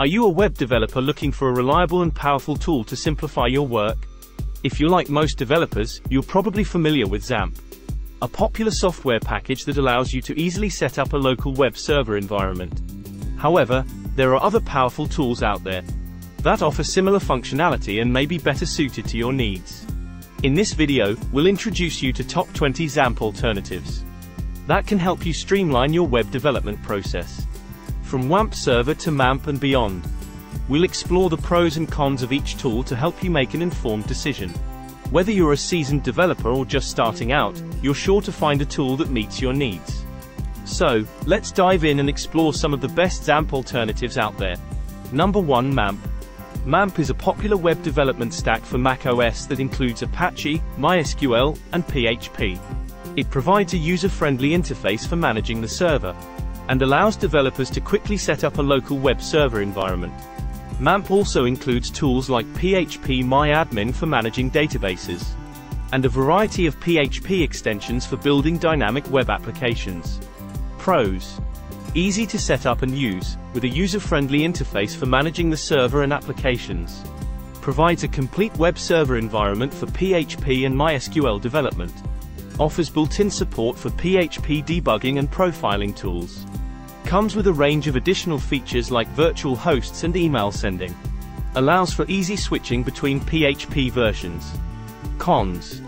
Are you a web developer looking for a reliable and powerful tool to simplify your work? If you're like most developers, you're probably familiar with XAMPP, a popular software package that allows you to easily set up a local web server environment. However, there are other powerful tools out there that offer similar functionality and may be better suited to your needs. In this video, we'll introduce you to top 20 XAMPP alternatives that can help you streamline your web development process. From WAMP server to MAMP and beyond. We'll explore the pros and cons of each tool to help you make an informed decision. Whether you're a seasoned developer or just starting out, you're sure to find a tool that meets your needs. So, let's dive in and explore some of the best XAMPP alternatives out there. Number 1 MAMP. MAMP is a popular web development stack for macOS that includes Apache, MySQL, and PHP. It provides a user-friendly interface for managing the server, and allows developers to quickly set up a local web server environment. MAMP also includes tools like PHP MyAdmin for managing databases, and a variety of PHP extensions for building dynamic web applications. Pros. Easy to set up and use, with a user-friendly interface for managing the server and applications. Provides a complete web server environment for PHP and MySQL development. Offers built-in support for PHP debugging and profiling tools. Comes with a range of additional features like virtual hosts and email sending. Allows for easy switching between PHP versions. Cons.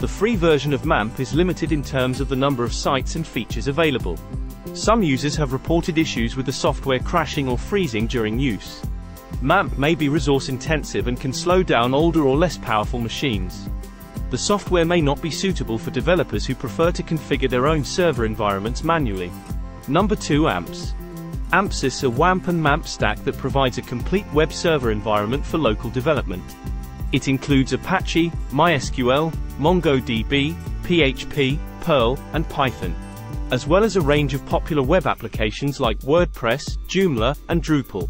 The free version of MAMP is limited in terms of the number of sites and features available. Some users have reported issues with the software crashing or freezing during use. MAMP may be resource intensive and can slow down older or less powerful machines. The software may not be suitable for developers who prefer to configure their own server environments manually. Number 2 AMPPS. AMPPS is a WAMP and MAMP stack that provides a complete web server environment for local development. It includes Apache, MySQL, MongoDB, PHP, Perl, and Python, as well as a range of popular web applications like WordPress, Joomla, and Drupal.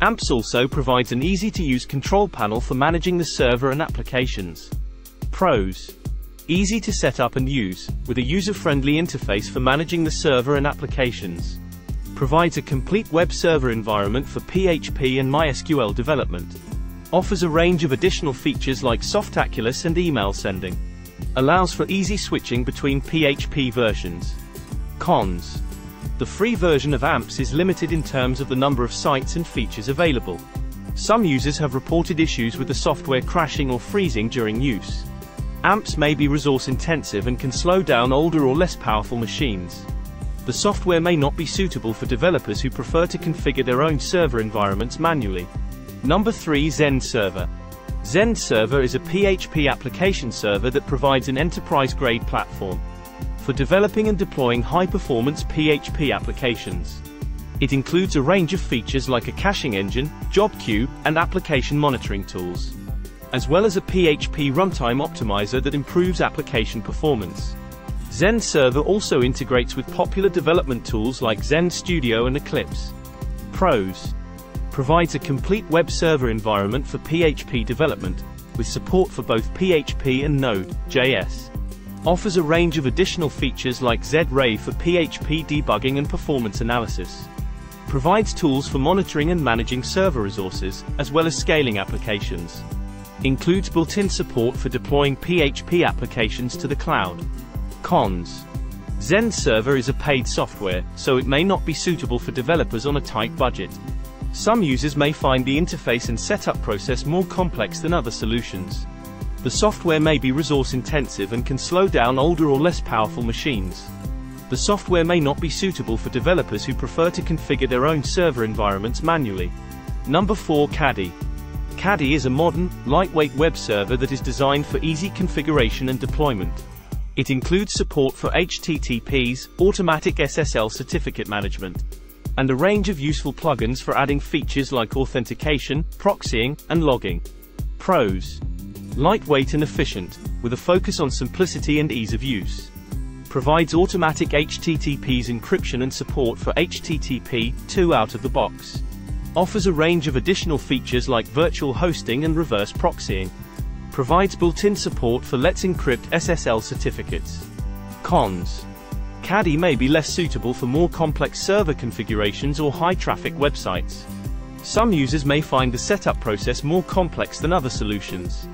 AMPPS also provides an easy-to-use control panel for managing the server and applications. Pros. Easy to set up and use, with a user-friendly interface for managing the server and applications. Provides a complete web server environment for PHP and MySQL development. Offers a range of additional features like Softaculous and email sending. Allows for easy switching between PHP versions. Cons. The free version of AMPPS is limited in terms of the number of sites and features available. Some users have reported issues with the software crashing or freezing during use. AMPPS may be resource intensive and can slow down older or less powerful machines. The software may not be suitable for developers who prefer to configure their own server environments manually. Number 3 Zend Server. Zend Server is a PHP application server that provides an enterprise-grade platform for developing and deploying high-performance PHP applications. It includes a range of features like a caching engine, job queue, and application monitoring tools as well as a PHP runtime optimizer that improves application performance. Zend Server also integrates with popular development tools like Zend Studio and Eclipse. Pros. Provides a complete web server environment for PHP development, with support for both PHP and Node.js. Offers a range of additional features like Z-Ray for PHP debugging and performance analysis. Provides tools for monitoring and managing server resources, as well as scaling applications. Includes built-in support for deploying PHP applications to the cloud. Cons. Zend Server is a paid software, so it may not be suitable for developers on a tight budget. Some users may find the interface and setup process more complex than other solutions. The software may be resource intensive and can slow down older or less powerful machines. The software may not be suitable for developers who prefer to configure their own server environments manually. Number 4 Caddy. Caddy is a modern, lightweight web server that is designed for easy configuration and deployment. It includes support for HTTPs, automatic SSL certificate management, and a range of useful plugins for adding features like authentication, proxying, and logging. Pros. Lightweight and efficient, with a focus on simplicity and ease of use. Provides automatic HTTPs encryption and support for HTTP 2 out of the box. Offers a range of additional features like virtual hosting and reverse proxying. Provides built-in support for Let's Encrypt SSL certificates. Cons. Caddy may be less suitable for more complex server configurations or high-traffic websites. Some users may find the setup process more complex than other solutions.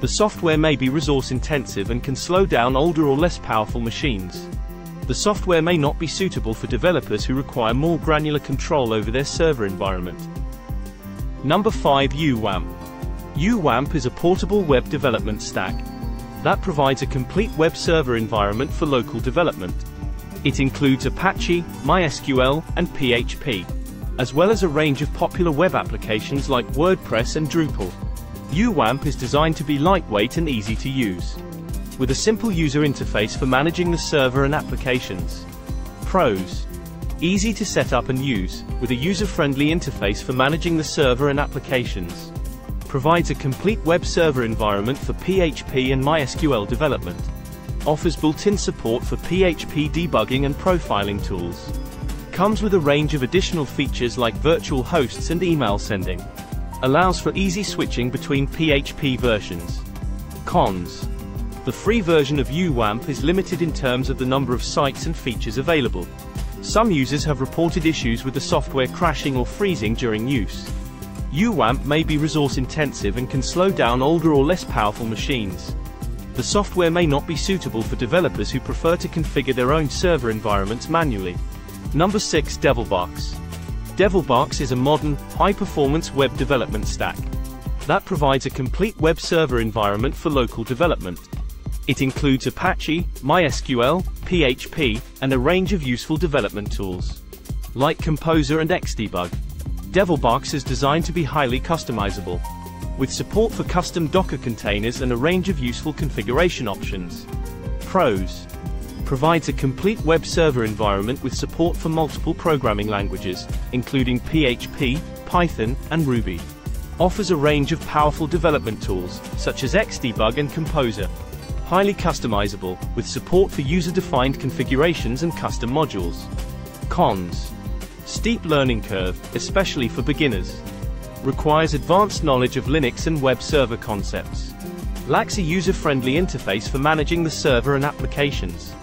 The software may be resource intensive and can slow down older or less powerful machines. The software may not be suitable for developers who require more granular control over their server environment. Number 5 UWAMP. UWAMP is a portable web development stack that provides a complete web server environment for local development. It includes Apache, MySQL, and PHP, as well as a range of popular web applications like WordPress and Drupal. UWAMP is designed to be lightweight and easy to use, with a simple user interface for managing the server and applications. Pros. Easy to set up and use, with a user-friendly interface for managing the server and applications. Provides a complete web server environment for PHP and MySQL development. Offers built-in support for PHP debugging and profiling tools. Comes with a range of additional features like virtual hosts and email sending allows for easy switching between PHP versions. Cons. The free version of UWAMP is limited in terms of the number of sites and features available. Some users have reported issues with the software crashing or freezing during use. UWAMP may be resource intensive and can slow down older or less powerful machines. The software may not be suitable for developers who prefer to configure their own server environments manually. Number 6 Devilbox. Devilbox is a modern, high-performance web development stack that provides a complete web server environment for local development. It includes Apache, MySQL, PHP, and a range of useful development tools, like Composer and Xdebug. Devilbox is designed to be highly customizable, with support for custom Docker containers and a range of useful configuration options. Pros provides a complete web server environment with support for multiple programming languages, including PHP, Python, and Ruby. Offers a range of powerful development tools, such as Xdebug and Composer. Highly customizable, with support for user-defined configurations and custom modules. Cons. Steep learning curve, especially for beginners. Requires advanced knowledge of Linux and web server concepts. Lacks a user-friendly interface for managing the server and applications.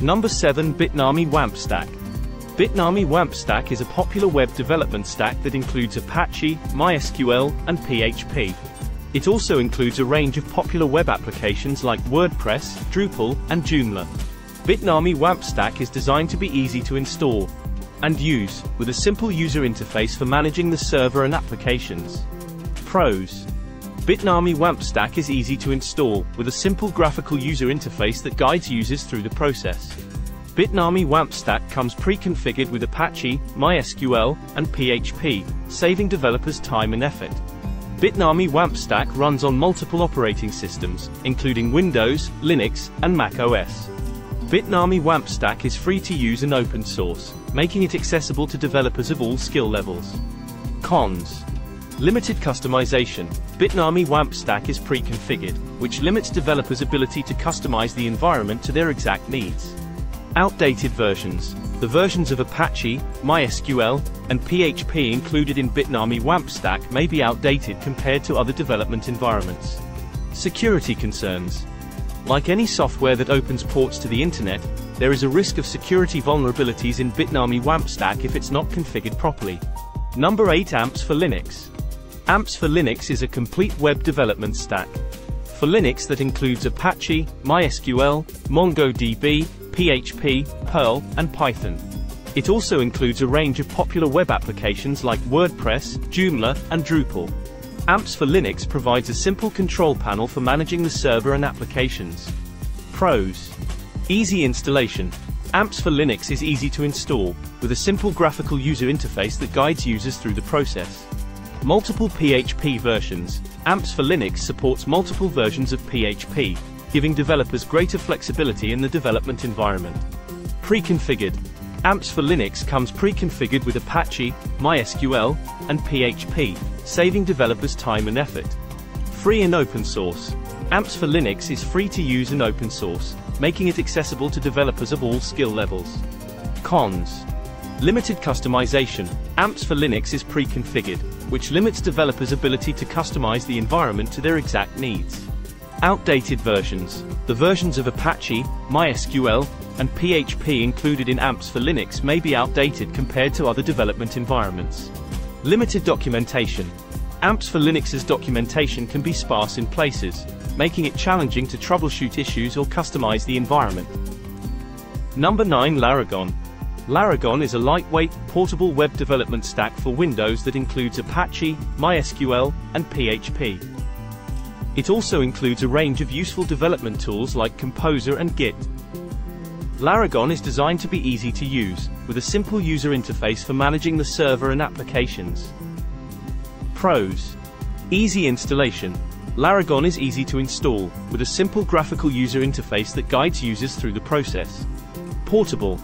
Number 7 Bitnami WAMP Stack. Bitnami WAMP Stack is a popular web development stack that includes Apache, MySQL, and PHP. It also includes a range of popular web applications like WordPress, Drupal, and Joomla. Bitnami WAMP Stack is designed to be easy to install and use, with a simple user interface for managing the server and applications. Pros Bitnami WAMP Stack is easy to install, with a simple graphical user interface that guides users through the process. Bitnami WAMP Stack comes pre-configured with Apache, MySQL, and PHP, saving developers time and effort. Bitnami WAMP Stack runs on multiple operating systems, including Windows, Linux, and Mac OS. Bitnami WAMP Stack is free to use and open source, making it accessible to developers of all skill levels. Cons Limited customization. Bitnami WAMP stack is pre-configured, which limits developers' ability to customize the environment to their exact needs. Outdated versions. The versions of Apache, MySQL, and PHP included in Bitnami WAMP stack may be outdated compared to other development environments. Security concerns. Like any software that opens ports to the internet, there is a risk of security vulnerabilities in Bitnami WAMP stack if it's not configured properly. Number 8 AMPPS for Linux. AMPPS for Linux is a complete web development stack. For Linux that includes Apache, MySQL, MongoDB, PHP, Perl, and Python. It also includes a range of popular web applications like WordPress, Joomla, and Drupal. AMPPS for Linux provides a simple control panel for managing the server and applications. Pros. Easy installation. AMPPS for Linux is easy to install, with a simple graphical user interface that guides users through the process. Multiple PHP versions. AMPPS for Linux supports multiple versions of PHP, giving developers greater flexibility in the development environment. Pre-configured. AMPPS for Linux comes pre-configured with Apache, MySQL, and PHP, saving developers time and effort. Free and open source. AMPPS for Linux is free to use and open source, making it accessible to developers of all skill levels. Cons. Limited customization. AMPPS for Linux is pre-configured, which limits developers' ability to customize the environment to their exact needs. Outdated versions. The versions of Apache, MySQL, and PHP included in AMPPS for Linux may be outdated compared to other development environments. Limited documentation. AMPPS for Linux's documentation can be sparse in places, making it challenging to troubleshoot issues or customize the environment. Number 9 Laragon. Laragon is a lightweight, portable web development stack for Windows that includes Apache, MySQL, and PHP. It also includes a range of useful development tools like Composer and Git. Laragon is designed to be easy to use, with a simple user interface for managing the server and applications. Pros. Easy installation. Laragon is easy to install, with a simple graphical user interface that guides users through the process. Portable.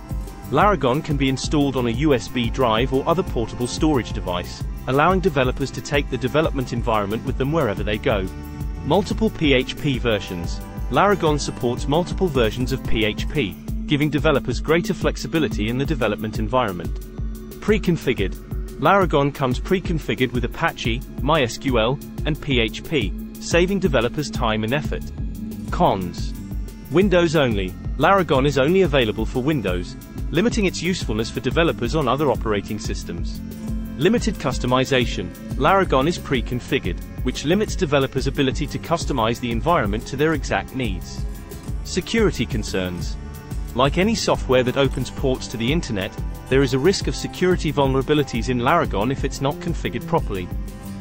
Laragon can be installed on a USB drive or other portable storage device, allowing developers to take the development environment with them wherever they go. Multiple PHP versions. Laragon supports multiple versions of PHP, giving developers greater flexibility in the development environment. Pre-configured. Laragon comes pre-configured with Apache, MySQL, and PHP, saving developers time and effort. Cons. Windows only. Laragon is only available for Windows, limiting its usefulness for developers on other operating systems. Limited customization. Laragon is pre-configured, which limits developers' ability to customize the environment to their exact needs. Security concerns. Like any software that opens ports to the internet, there is a risk of security vulnerabilities in Laragon if it's not configured properly.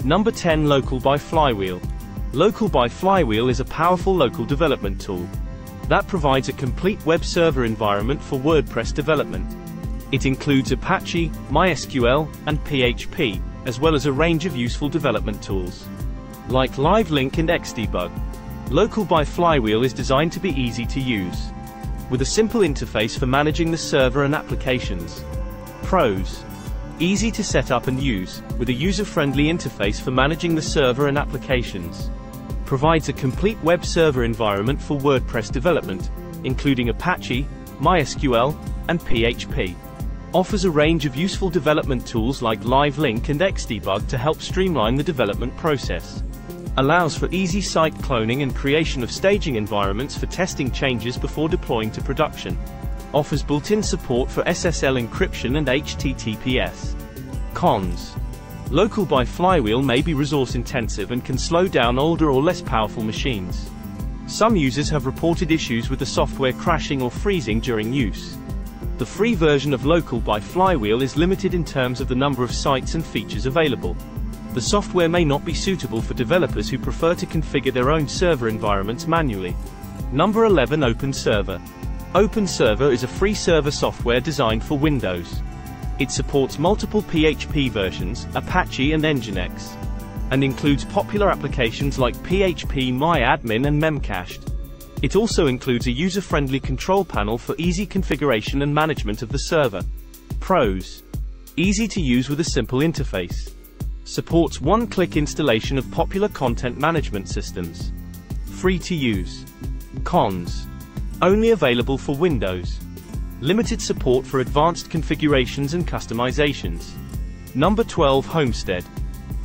Number 10 Local by Flywheel. Local by Flywheel is a powerful local development tool that provides a complete web server environment for WordPress development. It includes Apache, MySQL, and PHP, as well as a range of useful development tools. Like LiveLink and Xdebug. Local by Flywheel is designed to be easy to use with a simple interface for managing the server and applications. Pros. Easy to set up and use, with a user-friendly interface for managing the server and applications. Provides a complete web server environment for WordPress development, including Apache, MySQL, and PHP. Offers a range of useful development tools like LiveLink and Xdebug to help streamline the development process allows for easy site cloning and creation of staging environments for testing changes before deploying to production. Offers built-in support for SSL encryption and HTTPS. Cons. Local by Flywheel may be resource intensive and can slow down older or less powerful machines. Some users have reported issues with the software crashing or freezing during use. The free version of Local by Flywheel is limited in terms of the number of sites and features available. The software may not be suitable for developers who prefer to configure their own server environments manually. Number 11 Open Server. Open Server is a free server software designed for Windows. It supports multiple PHP versions, Apache and Nginx, and includes popular applications like PHP MyAdmin and Memcached. It also includes a user-friendly control panel for easy configuration and management of the server. Pros. Easy to use with a simple interface. Supports one-click installation of popular content management systems. Free to use. Cons. Only available for Windows. Limited support for advanced configurations and customizations. Number 12 Homestead.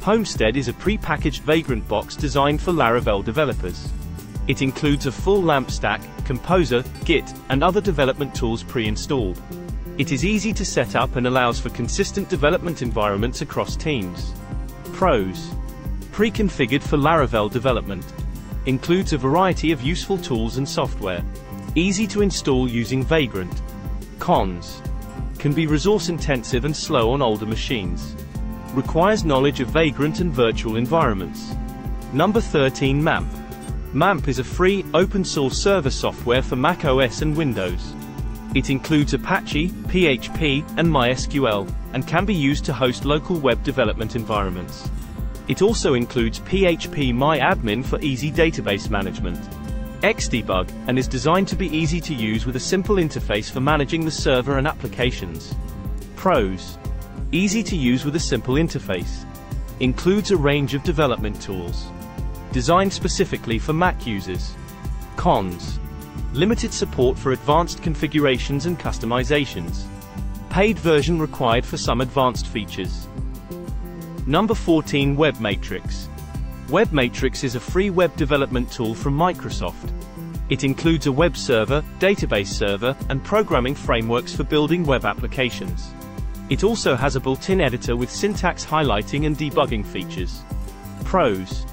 Homestead is a pre-packaged Vagrant box designed for Laravel developers. It includes a full LAMP stack, Composer, Git, and other development tools pre-installed. It is easy to set up and allows for consistent development environments across teams. Pros. Pre-configured for Laravel development. Includes a variety of useful tools and software. Easy to install using Vagrant. Cons. Can be resource intensive and slow on older machines. Requires knowledge of Vagrant and virtual environments. Number 13 MAMP. MAMP is a free, open-source server software for Mac OS and Windows. It includes Apache, PHP, and MySQL, and can be used to host local web development environments. It also includes PHP MyAdmin for easy database management. Xdebug, and is designed to be easy to use with a simple interface for managing the server and applications. Pros. Easy to use with a simple interface. Includes a range of development tools. Designed specifically for Mac users. Cons. Limited support for advanced configurations and customizations. Paid version required for some advanced features. Number 14 WebMatrix. WebMatrix is a free web development tool from Microsoft. It includes a web server, database server, and programming frameworks for building web applications. It also has a built-in editor with syntax highlighting and debugging features. Pros.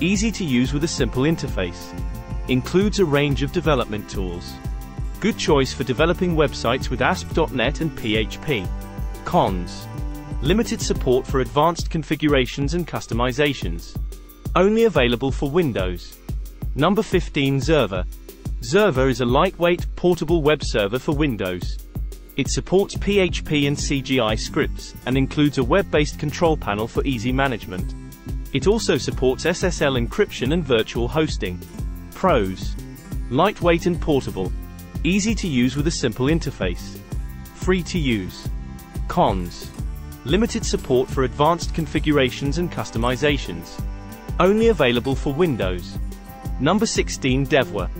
Easy to use with a simple interface. Includes a range of development tools. Good choice for developing websites with ASP.NET and PHP. Cons. Limited support for advanced configurations and customizations. Only available for Windows. Number 15 Zerver. Zerver is a lightweight, portable web server for Windows. It supports PHP and CGI scripts, and includes a web-based control panel for easy management. It also supports SSL encryption and virtual hosting. Pros. Lightweight and portable. Easy to use with a simple interface. Free to use. Cons. Limited support for advanced configurations and customizations. Only available for Windows. Number 16 Denwer.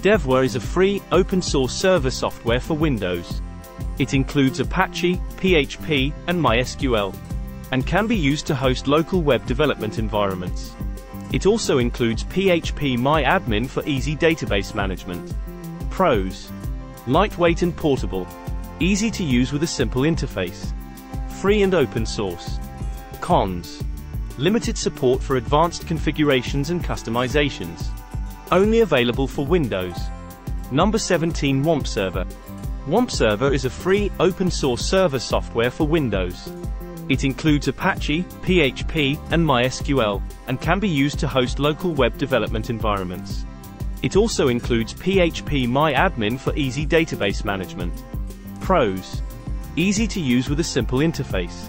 Denwer is a free, open-source server software for Windows. It includes Apache, PHP, and MySQL and can be used to host local web development environments. It also includes PHP MyAdmin for easy database management. Pros. Lightweight and portable. Easy to use with a simple interface. Free and open source. Cons. Limited support for advanced configurations and customizations. Only available for Windows. Number 17 WAMP Server. WAMP Server is a free, open source server software for Windows. It includes Apache, PHP, and MySQL, and can be used to host local web development environments. It also includes PHP MyAdmin for easy database management. Pros. Easy to use with a simple interface.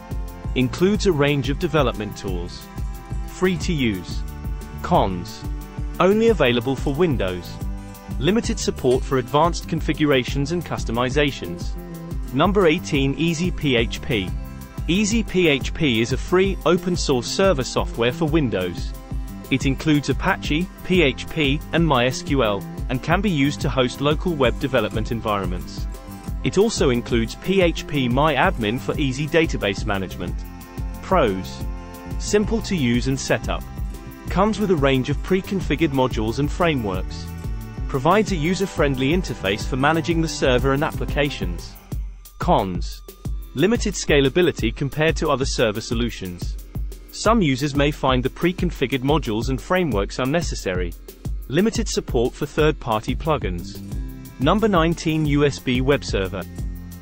Includes a range of development tools. Free to use. Cons. Only available for Windows. Limited support for advanced configurations and customizations. Number 18 Easy PHP. Easy PHP is a free, open-source server software for Windows. It includes Apache, PHP, and MySQL, and can be used to host local web development environments. It also includes PHP MyAdmin for easy database management. Pros. Simple to use and set up. Comes with a range of pre-configured modules and frameworks. Provides a user-friendly interface for managing the server and applications. Cons. Limited scalability compared to other server solutions. Some users may find the pre-configured modules and frameworks unnecessary. Limited support for third-party plugins. Number 19 USB Web Server.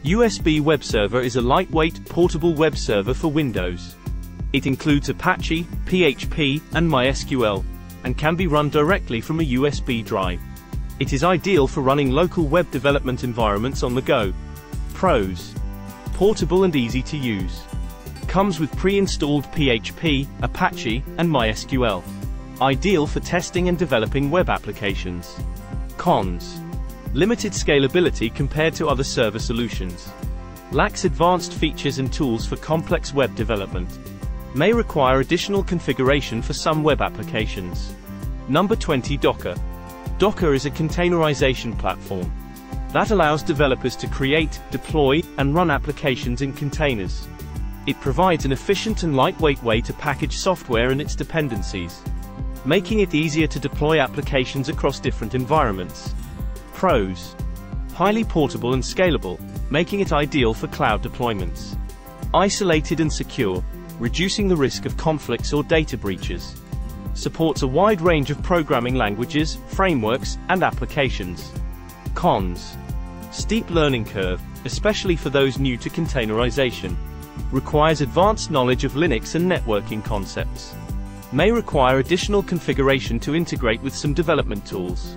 USB Web Server is a lightweight, portable web server for Windows. It includes Apache, PHP, and MySQL, and can be run directly from a USB drive. It is ideal for running local web development environments on the go. Pros portable and easy to use. Comes with pre-installed PHP, Apache, and MySQL. Ideal for testing and developing web applications. Cons. Limited scalability compared to other server solutions. Lacks advanced features and tools for complex web development. May require additional configuration for some web applications. Number 20 Docker. Docker is a containerization platform that allows developers to create, deploy, and run applications in containers. It provides an efficient and lightweight way to package software and its dependencies, making it easier to deploy applications across different environments. Pros. Highly portable and scalable, making it ideal for cloud deployments. Isolated and secure, reducing the risk of conflicts or data breaches. Supports a wide range of programming languages, frameworks, and applications. Cons. Steep learning curve, especially for those new to containerization. Requires advanced knowledge of Linux and networking concepts. May require additional configuration to integrate with some development tools.